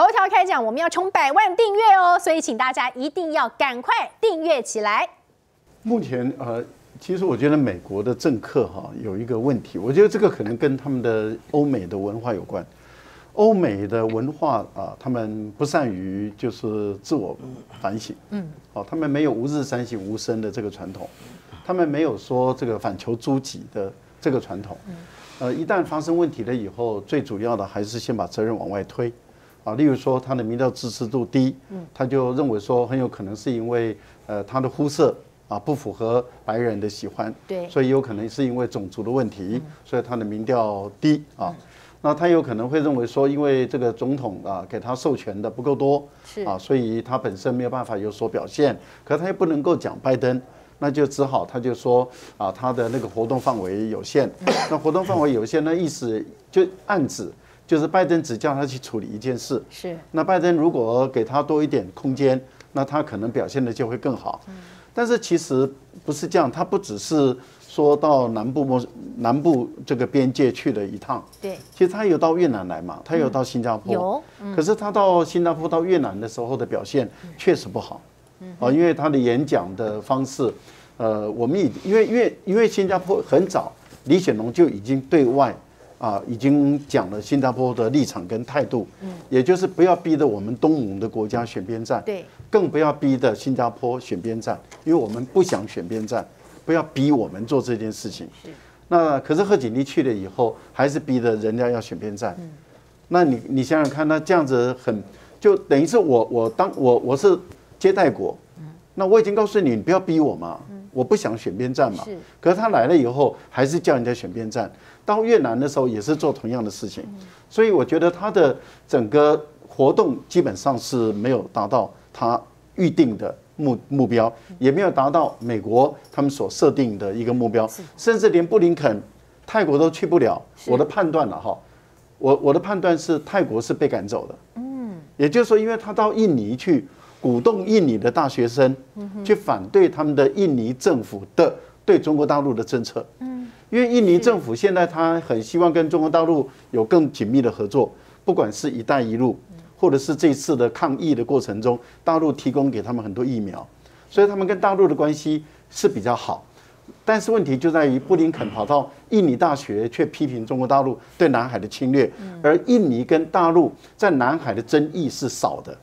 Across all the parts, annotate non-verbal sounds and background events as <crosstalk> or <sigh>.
头条开讲，我们要冲百万订阅哦，所以请大家一定要赶快订阅起来。目前呃，其实我觉得美国的政客哈有一个问题，我觉得这个可能跟他们的欧美的文化有关。欧美的文化啊，他们不善于就是自我反省，嗯，哦，他们没有吾日三省吾身的这个传统，他们没有说这个反求诸己的这个传统。呃，一旦发生问题了以后，最主要的还是先把责任往外推，啊，例如说他的民调支持度低，嗯，他就认为说很有可能是因为呃他的肤色啊不符合白人的喜欢，对，所以有可能是因为种族的问题，所以他的民调低啊。那他有可能会认为说，因为这个总统啊给他授权的不够多，是啊，所以他本身没有办法有所表现，可他又不能够讲拜登。那就只好他就说啊，他的那个活动范围有限。那活动范围有限，那意思就暗指就是拜登只叫他去处理一件事。是。那拜登如果给他多一点空间，那他可能表现的就会更好。但是其实不是这样，他不只是说到南部莫南部这个边界去了一趟。对。其实他有到越南来嘛，他有到新加坡。有。可是他到新加坡到越南的时候的表现确实不好。哦，因为他的演讲的方式，呃，我们已因为因为因为新加坡很早，李显龙就已经对外啊已经讲了新加坡的立场跟态度，嗯，也就是不要逼着我们东盟的国家选边站，对，更不要逼得新加坡选边站，因为我们不想选边站，不要逼我们做这件事情。是，那可是贺锦丽去了以后，还是逼着人家要选边站，嗯，那你你想想看，那这样子很就等于是我我当我我是。接待国，那我已经告诉你，你不要逼我嘛，我不想选边站嘛。是，可是他来了以后，还是叫人家选边站。到越南的时候，也是做同样的事情。所以我觉得他的整个活动基本上是没有达到他预定的目目标，也没有达到美国他们所设定的一个目标，甚至连布林肯泰国都去不了。我的判断了哈，我我的判断是泰国是被赶走的。嗯，也就是说，因为他到印尼去。鼓动印尼的大学生去反对他们的印尼政府的对中国大陆的政策。嗯，因为印尼政府现在他很希望跟中国大陆有更紧密的合作，不管是一带一路，或者是这次的抗疫的过程中，大陆提供给他们很多疫苗，所以他们跟大陆的关系是比较好。但是问题就在于布林肯跑到印尼大学，却批评中国大陆对南海的侵略，而印尼跟大陆在南海的争议是少的。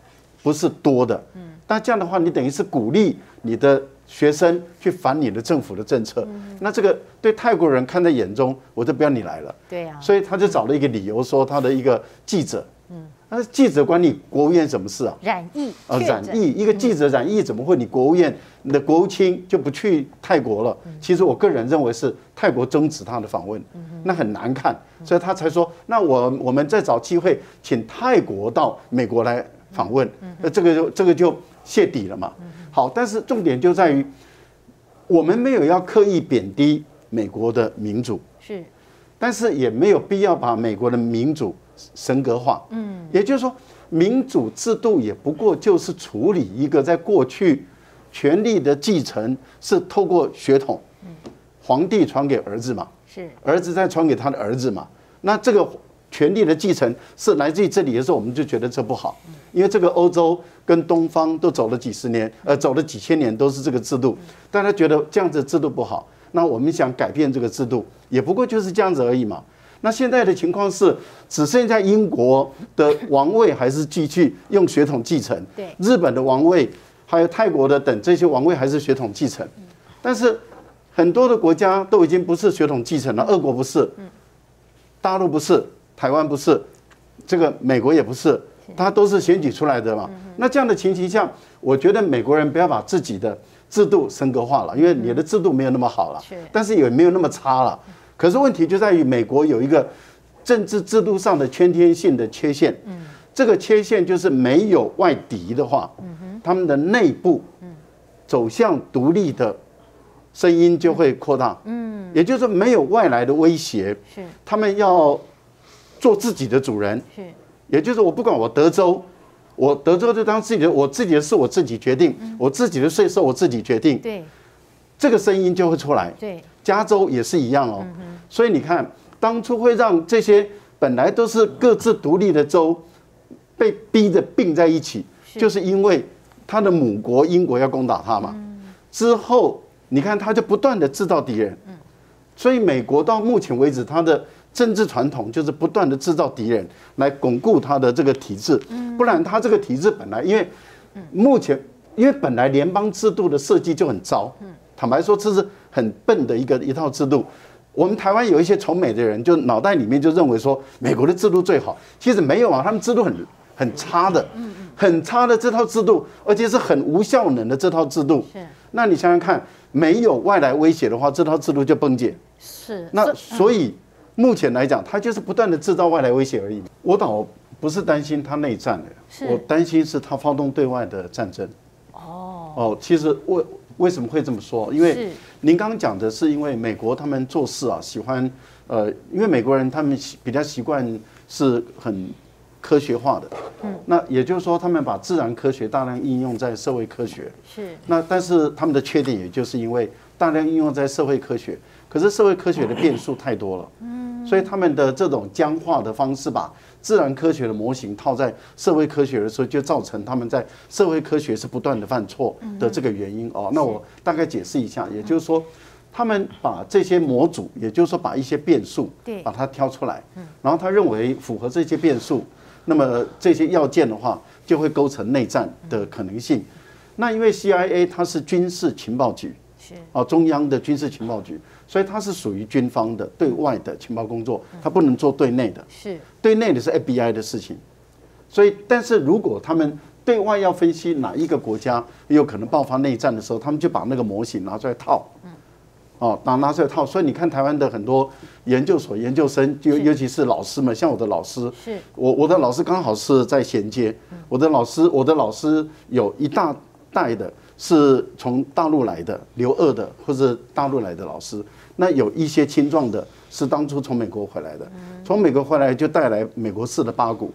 不是多的，嗯，但这样的话，你等于是鼓励你的学生去反你的政府的政策，那这个对泰国人看在眼中，我就不要你来了，对呀，所以他就找了一个理由说他的一个记者，嗯，那记者管你国务院什么事啊？染疫啊，染疫，一个记者染疫怎么会你国务院你的国务卿就不去泰国了？其实我个人认为是泰国终止他的访问，那很难看，所以他才说，那我我们再找机会请泰国到美国来。访问，那这个就这个就泄底了嘛。好，但是重点就在于，我们没有要刻意贬低美国的民主，是，但是也没有必要把美国的民主神格化。嗯，也就是说，民主制度也不过就是处理一个在过去权力的继承是透过血统，皇帝传给儿子嘛，是，儿子再传给他的儿子嘛，那这个。权力的继承是来自于这里的时候，我们就觉得这不好，因为这个欧洲跟东方都走了几十年，呃，走了几千年都是这个制度，大家觉得这样子制度不好，那我们想改变这个制度，也不过就是这样子而已嘛。那现在的情况是，只剩下英国的王位还是继续用血统继承，对，日本的王位，还有泰国的等这些王位还是血统继承，但是很多的国家都已经不是血统继承了，俄国不是，大陆不是。台湾不是，这个美国也不是，它都是选举出来的嘛。那这样的情形下，我觉得美国人不要把自己的制度升格化了，因为你的制度没有那么好了，但是也没有那么差了。可是问题就在于美国有一个政治制度上的先天性的缺陷，这个缺陷就是没有外敌的话，他们的内部走向独立的声音就会扩大。嗯，也就是说没有外来的威胁，是他们要。做自己的主人，是，也就是我不管我德州，我德州就当自己的，我自己的事我自己决定，我自己的税收我自己决定，对，这个声音就会出来，对，加州也是一样哦，所以你看，当初会让这些本来都是各自独立的州，被逼着并在一起，就是因为他的母国英国要攻打他嘛。之后你看他就不断的制造敌人，所以美国到目前为止他的政治传统就是不断的制造敌人来巩固他的这个体制，不然他这个体制本来因为目前因为本来联邦制度的设计就很糟，坦白说这是很笨的一个一套制度。我们台湾有一些崇美的人，就脑袋里面就认为说美国的制度最好，其实没有啊，他们制度很很差的，很差的这套制度，而且是很无效能的这套制度。是，那你想想看，没有外来威胁的话，这套制度就崩解。是，那所以目前来讲，它就是不断的制造外来威胁而已。我倒不是担心它内战的，我担心是它发动对外的战争。哦哦，其实为为什么会这么说？因为您刚刚讲的是因为美国他们做事啊，喜欢呃，因为美国人他们比较习惯是很科学化的。嗯。那也就是说，他们把自然科学大量应用在社会科学。是。那但是他们的缺点，也就是因为大量应用在社会科学，可是社会科学的变数太多了。嗯。所以他们的这种僵化的方式把。自然科学的模型套在社会科学的时候，就造成他们在社会科学是不断的犯错的这个原因哦。那我大概解释一下，也就是说，他们把这些模组，也就是说把一些变数，对把它挑出来，然后他认为符合这些变数，那么这些要件的话，就会构成内战的可能性。那因为 CIA 它是军事情报局，是啊，中央的军事情报局。所以它是属于军方的对外的情报工作，它不能做对内的。是，对内的是 FBI 的事情。所以，但是如果他们对外要分析哪一个国家有可能爆发内战的时候，他们就把那个模型拿出来套。嗯。哦，拿拿出来套。所以你看台湾的很多研究所研究生，尤尤其是老师们，像我的老师，是我我的老师刚好是在衔接。我的老师，我的老师有一大代的是从大陆来的留二的，或者大陆来的老师。那有一些青壮的，是当初从美国回来的，从美国回来就带来美国式的八股，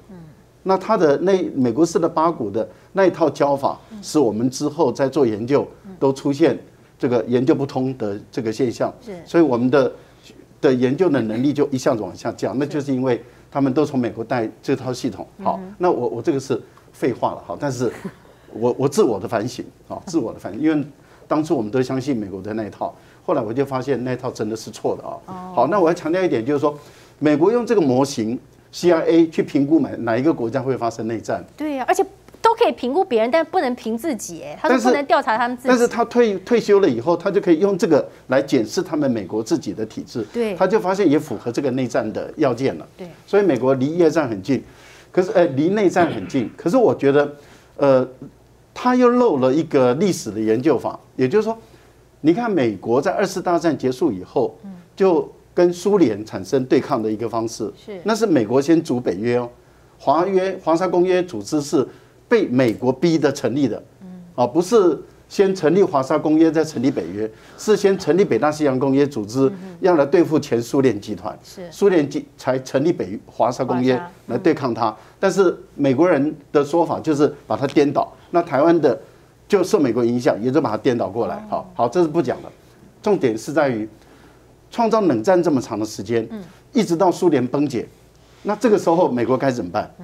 那他的那美国式的八股的那一套教法，使我们之后在做研究都出现这个研究不通的这个现象，所以我们的的研究的能力就一下子往下降，那就是因为他们都从美国带这套系统。好，那我我这个是废话了，好，但是我我自我的反省，啊，自我的反省，因为当初我们都相信美国的那一套。后来我就发现那套真的是错的啊！好，那我要强调一点，就是说，美国用这个模型 CIA 去评估哪哪一个国家会发生内战。对呀，而且都可以评估别人，但不能评自己。哎，他是不能调查他们自己。但是他退退休了以后，他就可以用这个来检视他们美国自己的体制。对，他就发现也符合这个内战的要件了。对，所以美国离夜战很近，可是呃离内战很近。可是我觉得，呃，他又漏了一个历史的研究法，也就是说。你看，美国在二次大战结束以后，就跟苏联产生对抗的一个方式，是那是美国先组北约哦，华约、华沙公约组织是被美国逼的成立的，啊，不是先成立华沙公约再成立北约，是先成立北大西洋公约组织，要来对付前苏联集团，是苏联集才成立北华沙公约来对抗它，但是美国人的说法就是把它颠倒，那台湾的。就受美国影响，也就把它颠倒过来。好好，这是不讲的。重点是在于创造冷战这么长的时间，一直到苏联崩解，那这个时候美国该怎么办？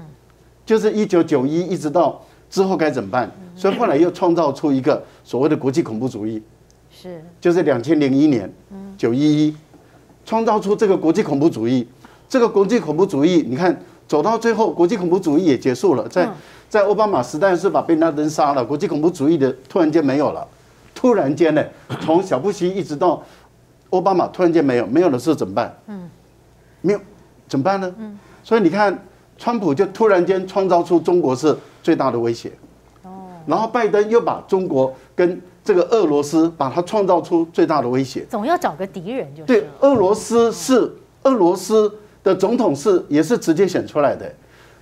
就是一九九一一直到之后该怎么办？所以后来又创造出一个所谓的国际恐怖主义，是，就是两千零一年九一一，创造出这个国际恐怖主义。这个国际恐怖主义，你看走到最后，国际恐怖主义也结束了，在。在奥巴马时代是把贝拉登杀了，国际恐怖主义的突然间没有了，突然间呢，从小布希一直到奥巴马突然间没有，没有的时候怎么办？嗯，没有怎么办呢？嗯，所以你看，川普就突然间创造出中国是最大的威胁，哦，然后拜登又把中国跟这个俄罗斯把它创造出最大的威胁，总要找个敌人就对，俄罗斯是俄罗斯的总统是也是直接选出来的。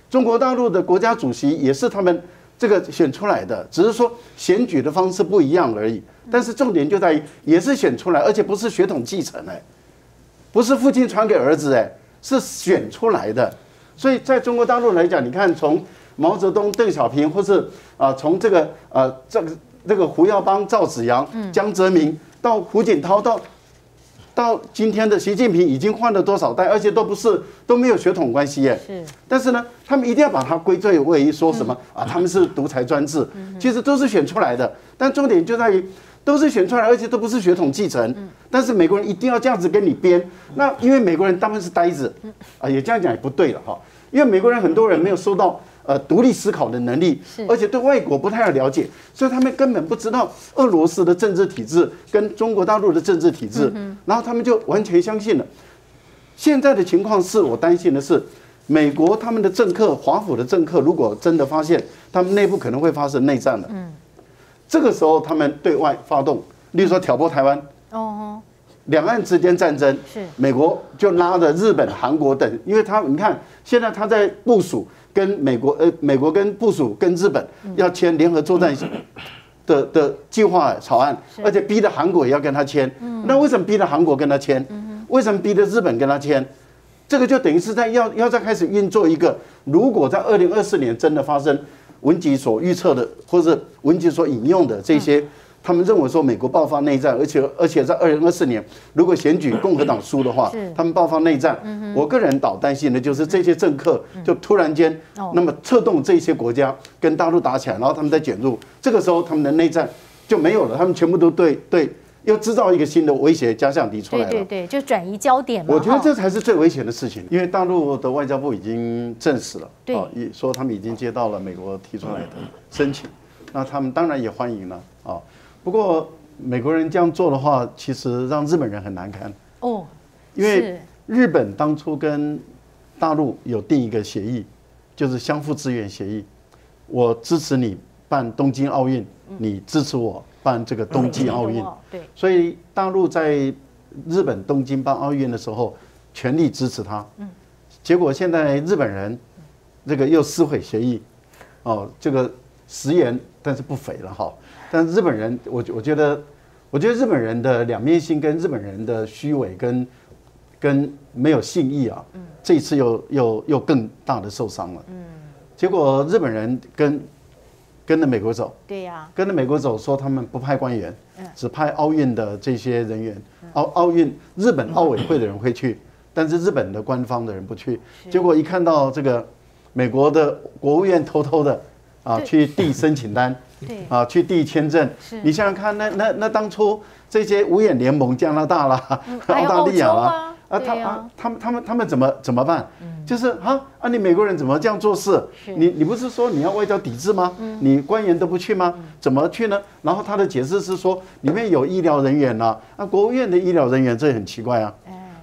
中国大陆的国家主席也是他们这个选出来的，只是说选举的方式不一样而已。但是重点就在于，也是选出来，而且不是血统继承哎，不是父亲传给儿子哎，是选出来的。所以在中国大陆来讲，你看从毛泽东、邓小平，或是啊从这个呃这个这个胡耀邦、赵紫阳、江泽民到胡锦涛到到今天的习近平已经换了多少代，而且都不是都没有血统关系耶。是，但是呢，他们一定要把它归罪为说什么啊？他们是独裁专制，其实都是选出来的。但重点就在于，都是选出来，而且都不是血统继承。但是美国人一定要这样子跟你编，那因为美国人大部分是呆子，啊，也这样讲也不对了哈。因为美国人很多人没有受到。呃，独立思考的能力，而且对外国不太了解，所以他们根本不知道俄罗斯的政治体制跟中国大陆的政治体制，然后他们就完全相信了。现在的情况是我担心的是，美国他们的政客、华府的政客，如果真的发现他们内部可能会发生内战了，嗯，这个时候他们对外发动，例如说挑拨台湾，哦，两岸之间战争，是美国就拉着日本、韩国等，因为他你看现在他在部署。跟美国呃，美国跟部署跟日本要签联合作战 <coughs> 的的计划草案，而且逼的韩国也要跟他签。那为什么逼的韩国跟他签？为什么逼的日本跟他签？这个就等于是在要要再开始运作一个，如果在二零二四年真的发生文集所预测的，或者文集所引用的这些。他们认为说美国爆发内战，而且而且在二零二四年，如果选举共和党输的话，他们爆发内战。我个人倒担心的就是这些政客就突然间，那么策动这些国家跟大陆打起来，然后他们再卷入，这个时候他们的内战就没有了，他们全部都对对，又制造一个新的威胁加象敌出来了。对对对，就转移焦点嘛我觉得这才是最危险的事情，因为大陆的外交部已经证实了，啊，说他们已经接到了美国提出来的申请，那他们当然也欢迎了啊。不过美国人这样做的话，其实让日本人很难堪。哦，因为日本当初跟大陆有定一个协议，就是相互支援协议，我支持你办东京奥运，你支持我办这个冬季奥运，对，所以大陆在日本东京办奥运的时候，全力支持他，嗯，结果现在日本人这个又撕毁协议，哦，这个食言，但是不肥了哈。但日本人，我我觉得，我觉得日本人的两面性跟日本人的虚伪跟跟没有信义啊，这一次又又又更大的受伤了。嗯，结果日本人跟跟着美国走，对呀，跟着美国走，说他们不派官员，只派奥运的这些人员，奥奥运日本奥委会的人会去，但是日本的官方的人不去。结果一看到这个美国的国务院偷偷的啊去递申请单。对。啊，去递签证。你想想看，那那那当初这些五眼联盟，加拿大啦、澳大利亚啦，啊，他啊，他们他们他们怎么怎么办？就是啊啊，你美国人怎么这样做事？你你不是说你要外交抵制吗？你官员都不去吗？怎么去呢？然后他的解释是说，里面有医疗人员呐，啊，国务院的医疗人员，这很奇怪啊。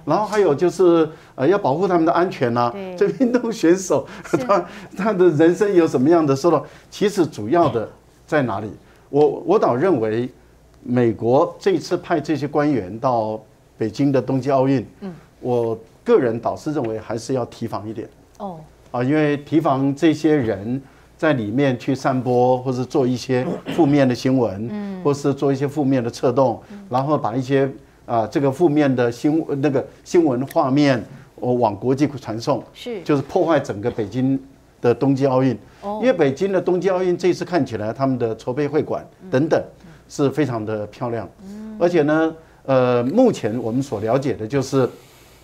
然后还有就是呃，要保护他们的安全呐。<laughs> 这运动选手 <laughs> 他他的人生有什么样的受到？其实主要的。在哪里？我我倒认为，美国这次派这些官员到北京的冬季奥运，嗯，我个人倒是认为还是要提防一点。哦。啊，因为提防这些人在里面去散播或是做一些负面的新闻，嗯，或是做一些负面的策动，然后把一些啊这个负面的新那个新闻画面，我往国际传送，是。就是破坏整个北京。的冬季奥运，因为北京的冬季奥运这次看起来他们的筹备会馆等等是非常的漂亮，而且呢，呃，目前我们所了解的就是，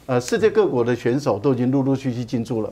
呃，世界各国的选手都已经陆陆续续进驻了，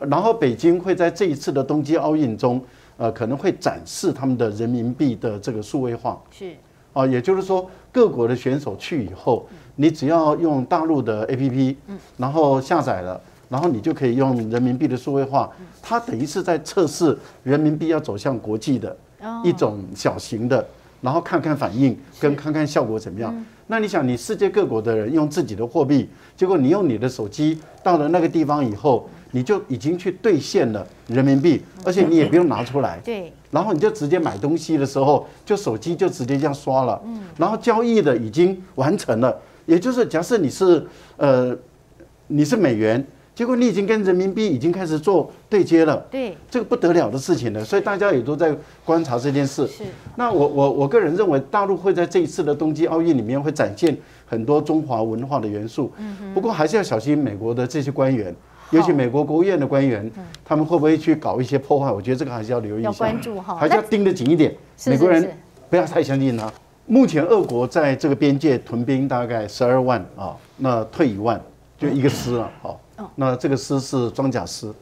然后北京会在这一次的冬季奥运中，呃，可能会展示他们的人民币的这个数位化，是，啊，也就是说各国的选手去以后，你只要用大陆的 APP，然后下载了。然后你就可以用人民币的数位化，它等于是在测试人民币要走向国际的一种小型的，然后看看反应跟看看效果怎么样。那你想，你世界各国的人用自己的货币，结果你用你的手机到了那个地方以后，你就已经去兑现了人民币，而且你也不用拿出来。对。然后你就直接买东西的时候，就手机就直接这样刷了。嗯。然后交易的已经完成了，也就是假设你是呃，你是美元。结果你已经跟人民币已经开始做对接了，对，这个不得了的事情了，所以大家也都在观察这件事。是，那我我我个人认为，大陆会在这一次的冬季奥运里面会展现很多中华文化的元素。嗯不过还是要小心美国的这些官员，尤其美国国务院的官员，他们会不会去搞一些破坏？我觉得这个还是要留意一下，要关注哈，还是要盯得紧一点。美国人不要太相信他。目前俄国在这个边界屯兵大概十二万啊，那退一万，就一个师了，好，那这个师是装甲师，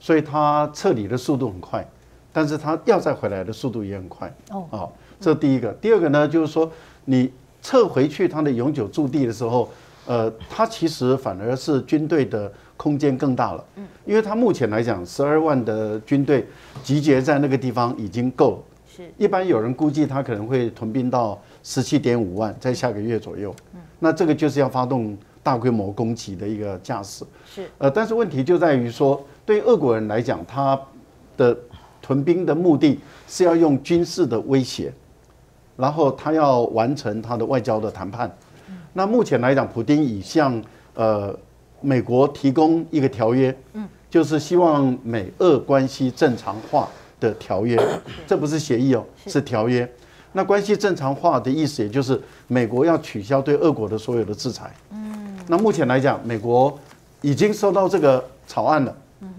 所以他撤离的速度很快，但是他要再回来的速度也很快，哦，啊，这第一个，第二个呢，就是说你撤回去他的永久驻地的时候，呃，他其实反而是军队的空间更大了，嗯，因为他目前来讲，十二万的军队集结在那个地方已经够了。一般有人估计他可能会屯兵到十七点五万，在下个月左右。嗯，那这个就是要发动大规模攻击的一个架势。是，呃，但是问题就在于说，对俄国人来讲，他的屯兵的目的是要用军事的威胁，然后他要完成他的外交的谈判。那目前来讲，普京已向呃美国提供一个条约，嗯，就是希望美俄关系正常化。的条约，这不是协议哦，是条约。那关系正常化的意思，也就是美国要取消对俄国的所有的制裁。嗯，那目前来讲，美国已经收到这个草案了，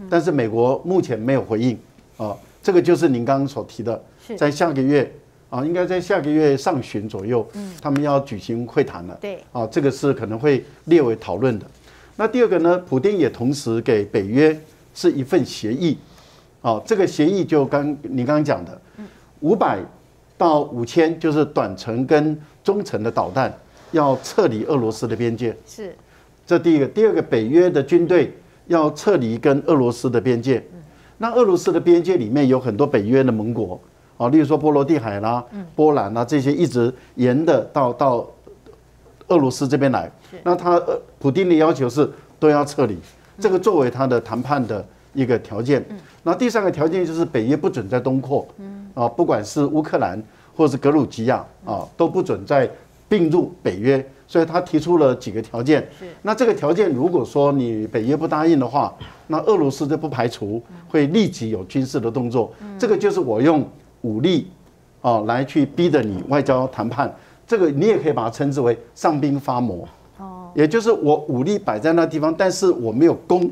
但是美国目前没有回应啊。这个就是您刚刚所提的，在下个月啊，应该在下个月上旬左右，他们要举行会谈了。对，啊，这个是可能会列为讨论的。那第二个呢，普丁也同时给北约是一份协议。啊，这个协议就刚你刚刚讲的，五百到五千就是短程跟中程的导弹要撤离俄罗斯的边界。是，这第一个，第二个，北约的军队要撤离跟俄罗斯的边界。那俄罗斯的边界里面有很多北约的盟国，啊，例如说波罗的海啦、波兰啦这些，一直沿的到到俄罗斯这边来。那他普丁的要求是都要撤离，这个作为他的谈判的。一个条件，那第三个条件就是北约不准在东扩，啊，不管是乌克兰或是格鲁吉亚啊，都不准再并入北约。所以他提出了几个条件。那这个条件如果说你北约不答应的话，那俄罗斯就不排除会立即有军事的动作。这个就是我用武力啊来去逼着你外交谈判。这个你也可以把它称之为上兵发谋。哦，也就是我武力摆在那地方，但是我没有攻。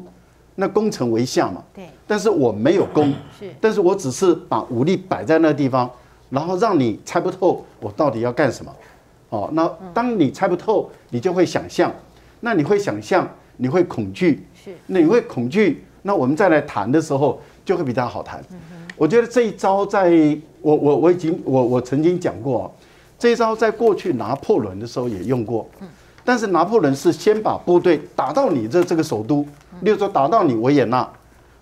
那攻城为下嘛，对，但是我没有攻，是，但是我只是把武力摆在那地方，然后让你猜不透我到底要干什么，哦，那当你猜不透，你就会想象，那你会想象，你会恐惧，是，那你会恐惧，那我们再来谈的时候就会比较好谈。我觉得这一招在我我我已经我我曾经讲过，这一招在过去拿破仑的时候也用过，嗯，但是拿破仑是先把部队打到你这这个首都。例如说打到你维也纳，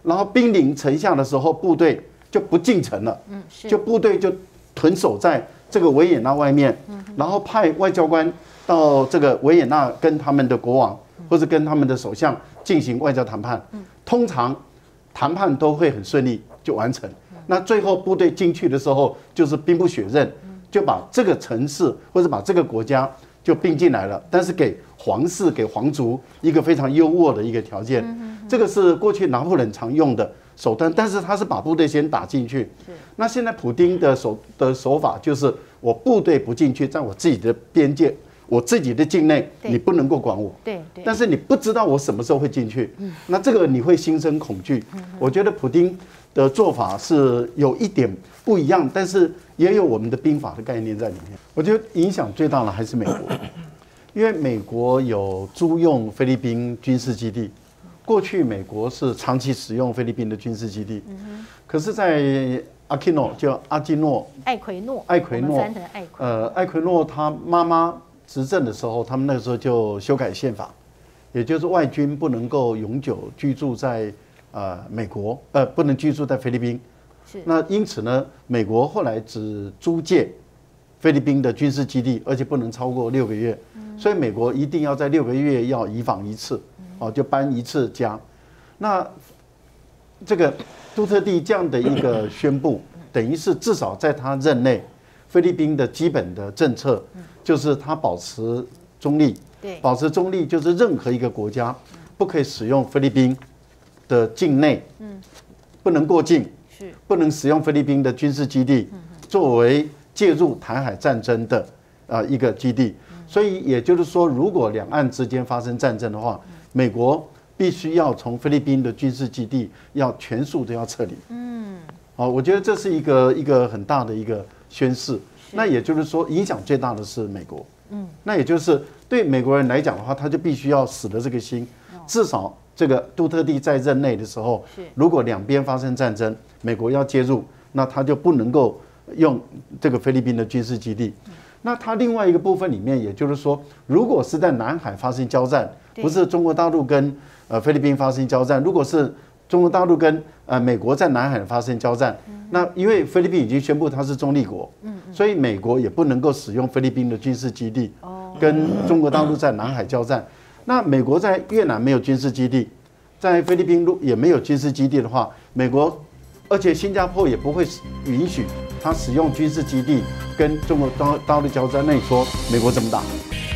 然后兵临城下的时候，部队就不进城了，嗯，就部队就屯守在这个维也纳外面，嗯，然后派外交官到这个维也纳跟他们的国王或者跟他们的首相进行外交谈判，嗯，通常谈判都会很顺利就完成，那最后部队进去的时候就是兵不血刃，就把这个城市或者把这个国家就并进来了，但是给。皇室给皇族一个非常优渥的一个条件，这个是过去拿破仑常用的手段，但是他是把部队先打进去。那现在普京的手的手法就是我部队不进去，在我自己的边界，我自己的境内，你不能够管我。对。但是你不知道我什么时候会进去，那这个你会心生恐惧。我觉得普京的做法是有一点不一样，但是也有我们的兵法的概念在里面。我觉得影响最大的还是美国。因为美国有租用菲律宾军事基地，过去美国是长期使用菲律宾的军事基地，可是，在阿基诺叫阿基诺，艾奎诺，艾奎诺，呃，艾奎诺他妈妈执政的时候，他们那个时候就修改宪法，也就是外军不能够永久居住在呃美国，呃，不能居住在菲律宾，是，那因此呢，美国后来只租借菲律宾的军事基地，而且不能超过六个月。所以美国一定要在六个月要移访一次，哦，就搬一次家。那这个杜特地这样的一个宣布，等于是至少在他任内，菲律宾的基本的政策就是他保持中立，对，保持中立就是任何一个国家不可以使用菲律宾的境内，嗯，不能过境，是。不能使用菲律宾的军事基地作为介入台海战争的啊一个基地。所以也就是说，如果两岸之间发生战争的话，美国必须要从菲律宾的军事基地要全数都要撤离。嗯，好，我觉得这是一个一个很大的一个宣示。那也就是说，影响最大的是美国。嗯，那也就是对美国人来讲的话，他就必须要死了这个心，至少这个杜特地在任内的时候，如果两边发生战争，美国要介入，那他就不能够用这个菲律宾的军事基地。那它另外一个部分里面，也就是说，如果是在南海发生交战，不是中国大陆跟呃菲律宾发生交战，如果是中国大陆跟呃美国在南海发生交战，那因为菲律宾已经宣布它是中立国，所以美国也不能够使用菲律宾的军事基地跟中国大陆在南海交战。那美国在越南没有军事基地，在菲律宾也没有军事基地的话，美国而且新加坡也不会允许它使用军事基地跟中国大大陆交战。那你说美国怎么打？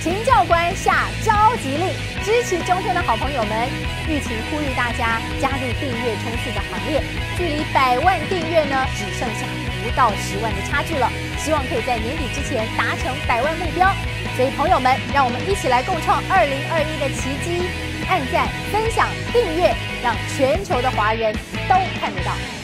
秦教官下召集令，支持中天的好朋友们，疫情呼吁大家加入订阅冲刺的行列。距离百万订阅呢，只剩下不到十万的差距了。希望可以在年底之前达成百万目标。所以朋友们，让我们一起来共创二零二一的奇迹！按赞、分享、订阅，让全球的华人都看得到。